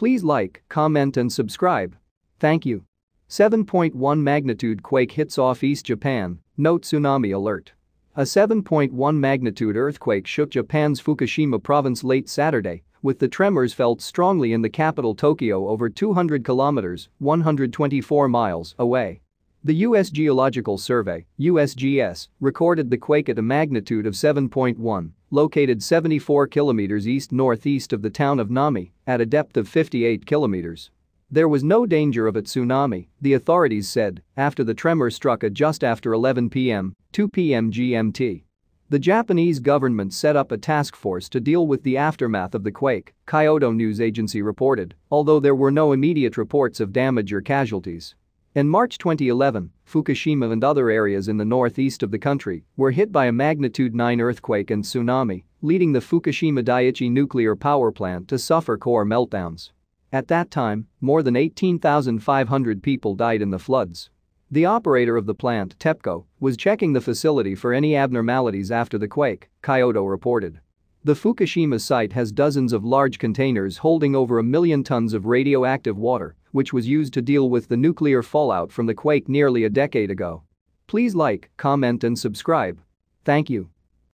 Please like, comment and subscribe. Thank you. 7.1 magnitude quake hits off East Japan, note tsunami alert. A 7.1 magnitude earthquake shook Japan's Fukushima province late Saturday, with the tremors felt strongly in the capital Tokyo over 200 kilometers 124 miles away. The U.S. Geological Survey USGS, recorded the quake at a magnitude of 7.1, located 74 kilometers east-northeast of the town of Nami, at a depth of 58 kilometers. There was no danger of a tsunami, the authorities said, after the tremor struck at just after 11 p.m., 2 p.m. GMT. The Japanese government set up a task force to deal with the aftermath of the quake, Kyodo News Agency reported, although there were no immediate reports of damage or casualties. In March 2011, Fukushima and other areas in the northeast of the country were hit by a magnitude 9 earthquake and tsunami, leading the Fukushima Daiichi nuclear power plant to suffer core meltdowns. At that time, more than 18,500 people died in the floods. The operator of the plant, TEPCO, was checking the facility for any abnormalities after the quake, Kyodo reported. The Fukushima site has dozens of large containers holding over a million tons of radioactive water, which was used to deal with the nuclear fallout from the quake nearly a decade ago. Please like, comment and subscribe. Thank you.